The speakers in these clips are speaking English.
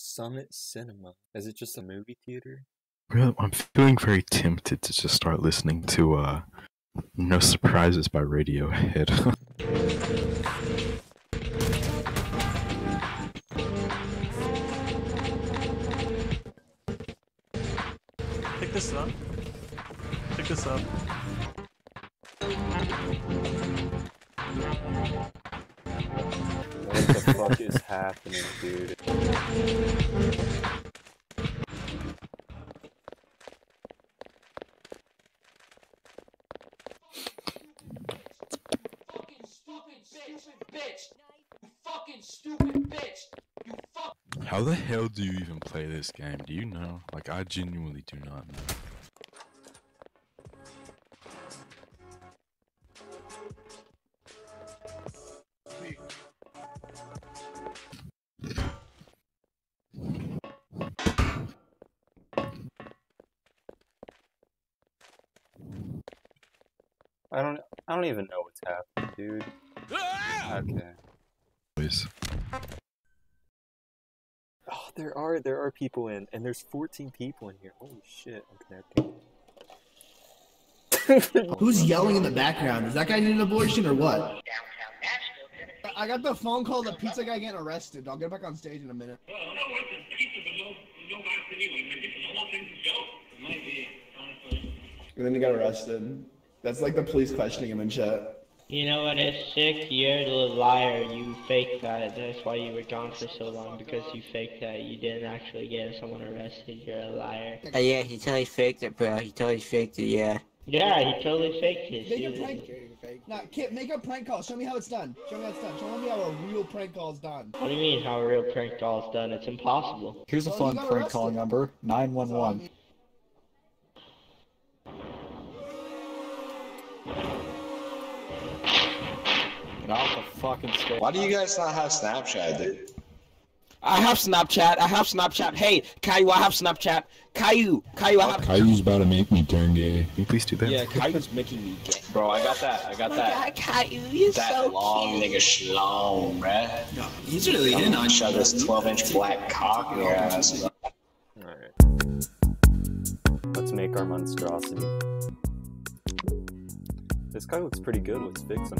Summit Cinema. Is it just a movie theater? Really, I'm feeling very tempted to just start listening to uh, No Surprises by Radiohead. Pick this up. Pick this up. Fuck is happening, dude? How the hell do you even play this game? Do you know? Like, I genuinely do not know. I don't. I don't even know what's happening, dude. Okay. Please. Oh, there are there are people in, and there's 14 people in here. Holy shit! I'm connecting. Who's yelling in the background? Does that guy need an abortion or what? I got the phone call. The pizza guy getting arrested. I'll get back on stage in a minute. And then he got arrested. That's like the police questioning him and shit. You know what? It's sick. You're the liar. You faked that. That's why you were gone for so long because you faked that. You didn't actually get someone arrested. You're a liar. Uh, yeah, he totally faked it, bro. He totally faked it, yeah. Yeah, he totally faked it. Make a prank. Now, Kit, make a prank call. Show me how it's done. Show me how it's done. Show me how a real prank call is done. What do you mean how a real prank call is done? It's impossible. Here's a Well, fun prank calling arrested. number 911. Get off the fucking stage. Why do you guys not have Snapchat, dude? I have Snapchat. I have Snapchat. Hey, Caillou, I have Snapchat. Caillou, Caillou, I have. Caillou's about to make me turn gay. Can you please do that? Yeah, Caillou's making me gay. Bro, I got that. I got oh that. Caillou, you're That long nigga schlong, bruh. He's really in on Shove this 12 inch black cock in your ass. Alright. Let's make our monstrosity. This guy looks pretty good. Let's fix him.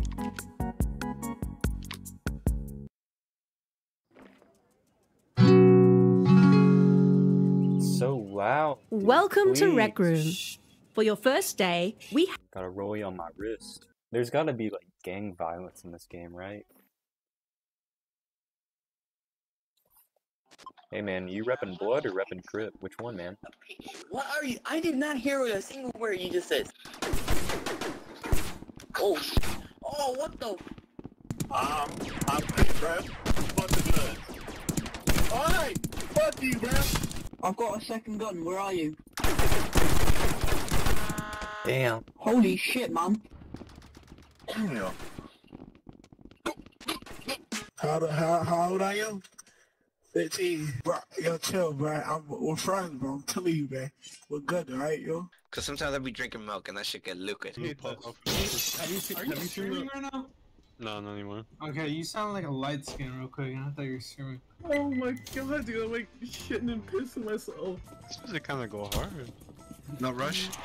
So loud. dude. Welcome to Rec Please. Room. For your first day, we Got a rollie on my wrist. There's gotta be like gang violence in this game, right? Hey man, you reppin' blood or reppin' crip? Which one, man? What are you? I did not hear a single word you just said. Oh, shit. oh, what the? Um, I'm pretty bro. Fuck the blood. Alright, fuck you, bro. I've got a second gun. Where are you? Damn. Holy shit, man! Yeah. How, the- how, how old I am? 15. Bro, yo, chill, bro. I'm, we're friends, bro. I'm telling you, man. We're good, right, yo? Cause sometimes I be drinking milk and that shit get liquid. Have you seen, have you seen the... right now? No, not anymore. Okay, you sound like a light skin real quick, and I thought you were screaming. Oh my god, dude, I'm like shitting and pissing myself. This music kind of go hard. No rush?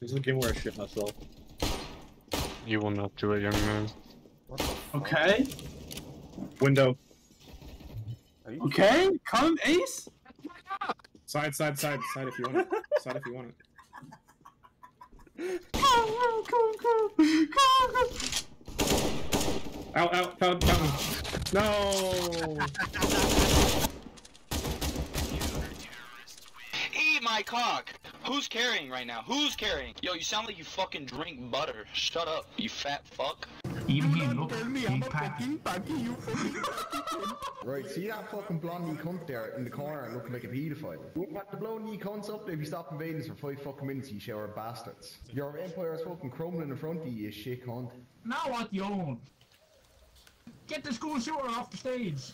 This is a game where I shit myself. You will not do it, young man. Okay, Window. Okay, come Ace. Side, side, side, side if you want it. Side if you want it. Come, come, come, come. Out, out, out, out. No! Eat my cock. Who's carrying right now? Who's carrying? Yo, you sound like you fucking drink butter. Shut up, you fat fuck. Even he look big packy. Right, see that fucking blondie cunt there in the corner looking like a pedophile? Wouldn't have to blow knee cunts up if you stop invading us for five fucking minutes, you shower bastards. Your empire is fucking crumbling in front of you, you shit cunt. Now what you own? Get the school shooter off the stage.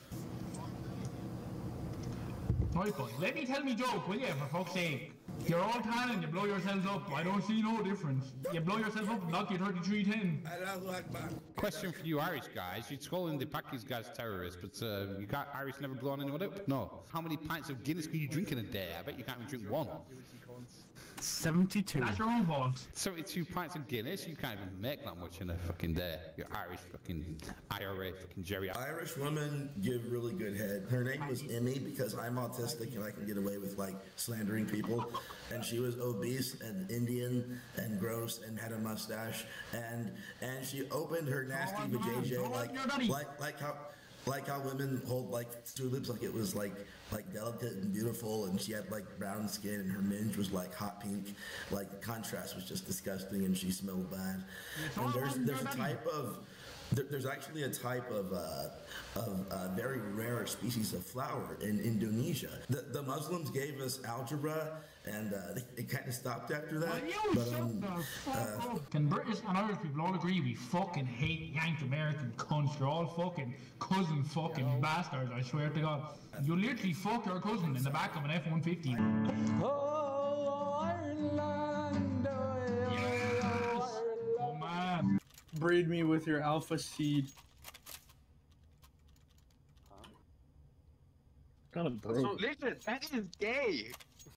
Right, boy, let me tell me joke, will you, for fuck's sake? You're all tan and you blow yourselves up. I don't see no difference. You blow yourself up and Nokia 3310. Question for you Irish guys. You'd call in the Pakistan guys terrorists, but uh, you got Irish never blown anyone up? No. How many pints of Guinness can you drink in a day? I bet you can't even drink one. 72. That's your own fault. 72 pints of Guinness? You can't even make that much in a fucking day. You're Irish fucking IRA fucking Jerry. Irish women give really good head. Her name was Emmy because I'm autistic and I can get away with like slandering people. And she was obese and Indian and gross and had a mustache. And and she opened her nasty vajayjay like like like how like how women hold like tulips like it was like like delicate and beautiful and she had like brown skin and her minge was like hot pink. Like the contrast was just disgusting and she smelled bad. And there's there's a type of there, there's actually a type of uh, of uh, very rare species of flower in Indonesia. The, the Muslims gave us algebra, and uh, they, they kind of stopped after that. But um, uh, Can British and Irish people all agree we fucking hate Yank American cunts? You're all fucking cousin fucking bastards, I swear to God. You literally fuck your cousin in the back of an F-150. Yes. Man. Breed me with your alpha seed. Kind of So, listen, that is gay.